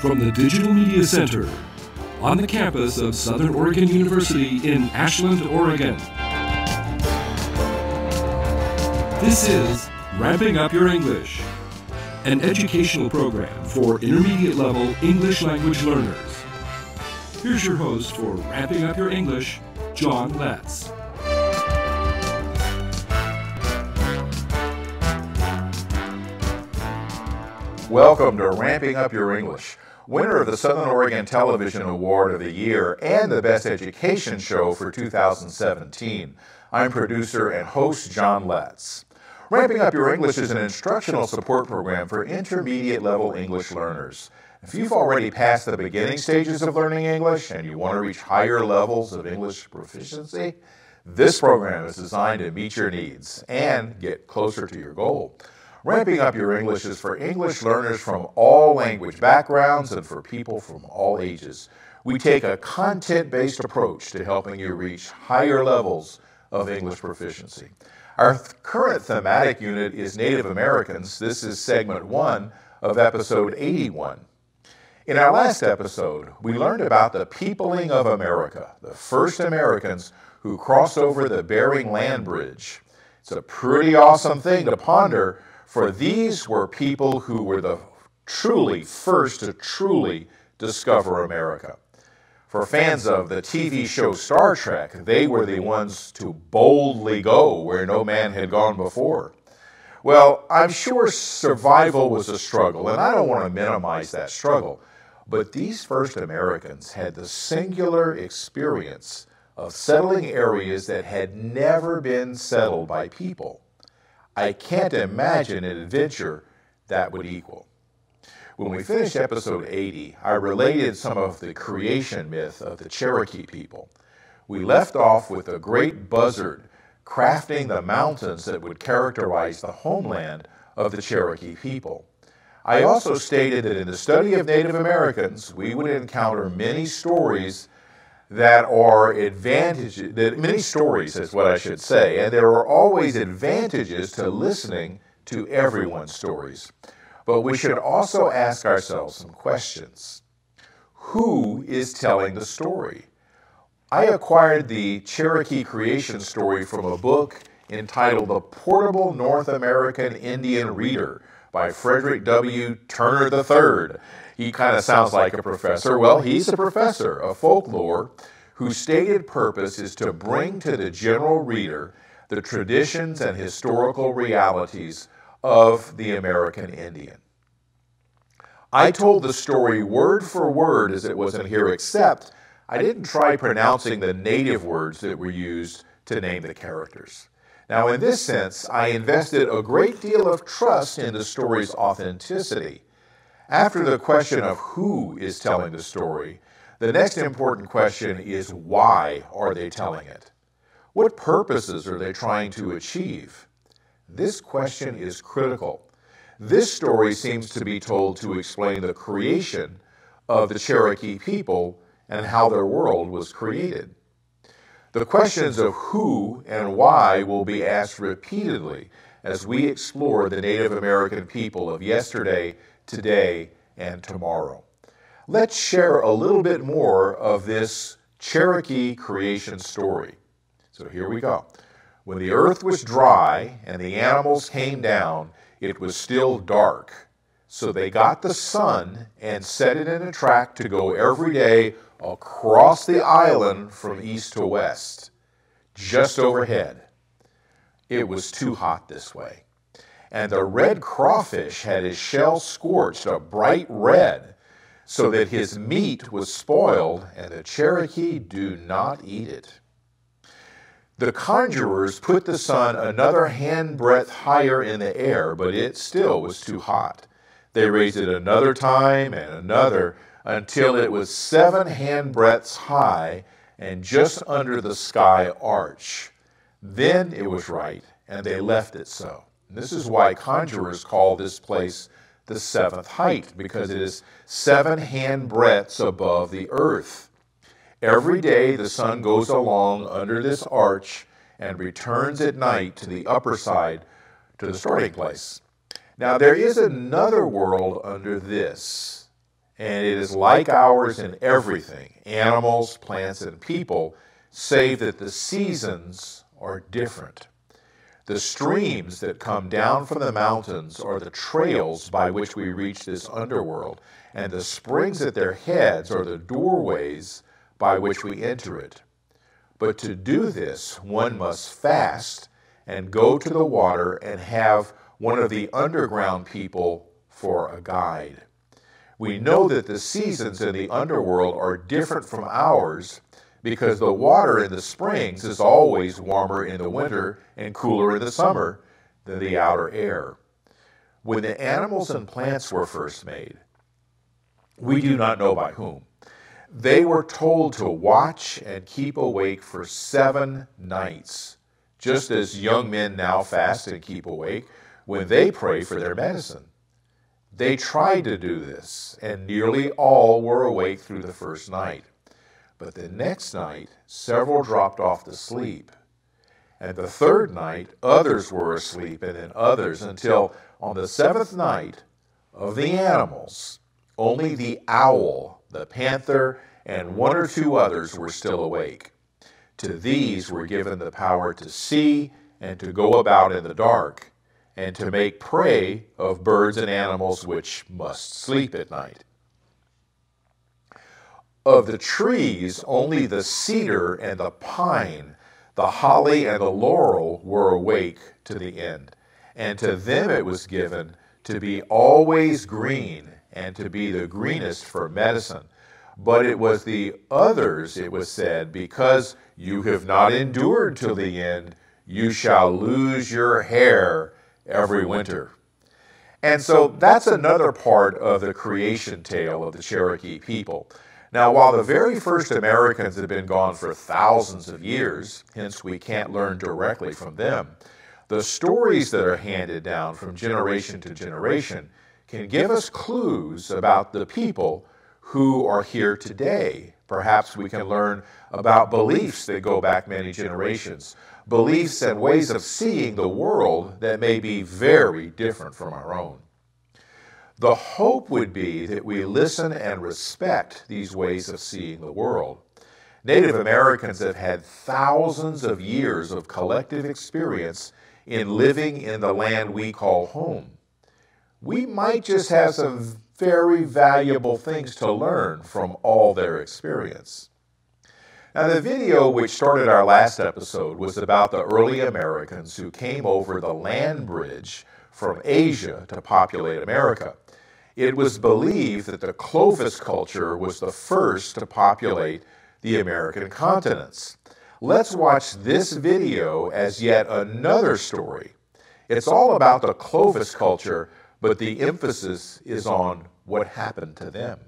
from the Digital Media Center on the campus of Southern Oregon University in Ashland, Oregon. This is Ramping Up Your English, an educational program for intermediate level English language learners. Here's your host for Ramping Up Your English, John Letts. Welcome to Ramping Up Your English, winner of the Southern Oregon Television Award of the Year and the Best Education Show for 2017. I'm producer and host John Letts. Ramping Up Your English is an instructional support program for intermediate level English learners. If you've already passed the beginning stages of learning English and you want to reach higher levels of English proficiency, this program is designed to meet your needs and get closer to your goal. Ramping Up Your English is for English learners from all language backgrounds and for people from all ages. We take a content based approach to helping you reach higher levels of English proficiency. Our th- current thematic unit is Native Americans. This is segment one of episode 81. In our last episode, we learned about the peopling of America, the first Americans who crossed over the Bering Land Bridge. It's a pretty awesome thing to ponder for these were people who were the truly first to truly discover America. For fans of the TV show Star Trek, they were the ones to boldly go where no man had gone before. Well, I'm sure survival was a struggle, and I don't want to minimize that struggle, but these first Americans had the singular experience of settling areas that had never been settled by people. I can't imagine an adventure that would equal. When we finished episode 80, I related some of the creation myth of the Cherokee people. We left off with a great buzzard crafting the mountains that would characterize the homeland of the Cherokee people. I also stated that in the study of Native Americans, we would encounter many stories that are advantages, that many stories is what I should say, and there are always advantages to listening to everyone's stories. But we should also ask ourselves some questions. Who is telling the story? I acquired the Cherokee creation story from a book entitled The Portable North American Indian Reader by Frederick W. Turner III he kind of sounds like a professor. Well, he's a professor of folklore whose stated purpose is to bring to the general reader the traditions and historical realities of the American Indian. I told the story word for word as it was in here, except I didn't try pronouncing the native words that were used to name the characters. Now, in this sense, I invested a great deal of trust in the story's authenticity. After the question of who is telling the story, the next important question is why are they telling it? What purposes are they trying to achieve? This question is critical. This story seems to be told to explain the creation of the Cherokee people and how their world was created. The questions of who and why will be asked repeatedly as we explore the Native American people of yesterday today, and tomorrow. Let's share a little bit more of this Cherokee creation story. So here we go. When the earth was dry and the animals came down, it was still dark. So they got the sun and set it in a track to go every day across the island from east to west, just overhead. It was too hot this way and the red crawfish had his shell scorched a bright red, so that his meat was spoiled, and the Cherokee do not eat it. The conjurers put the sun another handbreadth higher in the air, but it still was too hot. They raised it another time and another until it was seven handbreadths high and just under the sky arch. Then it was right, and they left it so. This is why conjurers call this place the seventh height, because it is seven handbreadths above the earth. Every day the sun goes along under this arch and returns at night to the upper side to the starting place. Now, there is another world under this, and it is like ours in everything animals, plants, and people, save that the seasons are different. The streams that come down from the mountains are the trails by which we reach this underworld, and the springs at their heads are the doorways by which we enter it. But to do this, one must fast and go to the water and have one of the underground people for a guide. We know that the seasons in the underworld are different from ours because the water in the springs is always warmer in the winter and cooler in the summer than the outer air. When the animals and plants were first made, we do not know by whom. They were told to watch and keep awake for seven nights, just as young men now fast and keep awake when they pray for their medicine. They tried to do this, and nearly all were awake through the first night. But the next night, several dropped off to sleep. And the third night, others were asleep, and then others, until on the seventh night of the animals, only the owl, the panther, and one or two others were still awake. To these were given the power to see and to go about in the dark, and to make prey of birds and animals which must sleep at night. Of the trees, only the cedar and the pine, the holly and the laurel were awake to the end. And to them it was given to be always green and to be the greenest for medicine. But it was the others, it was said, because you have not endured till the end, you shall lose your hair every winter. And so that's another part of the creation tale of the Cherokee people. Now, while the very first Americans had been gone for thousands of years, hence we can't learn directly from them, the stories that are handed down from generation to generation can give us clues about the people who are here today. Perhaps we can learn about beliefs that go back many generations, beliefs and ways of seeing the world that may be very different from our own. The hope would be that we listen and respect these ways of seeing the world. Native Americans have had thousands of years of collective experience in living in the land we call home. We might just have some very valuable things to learn from all their experience. Now, the video which started our last episode was about the early Americans who came over the land bridge from Asia to populate America. It was believed that the Clovis culture was the first to populate the American continents. Let's watch this video as yet another story. It's all about the Clovis culture, but the emphasis is on what happened to them.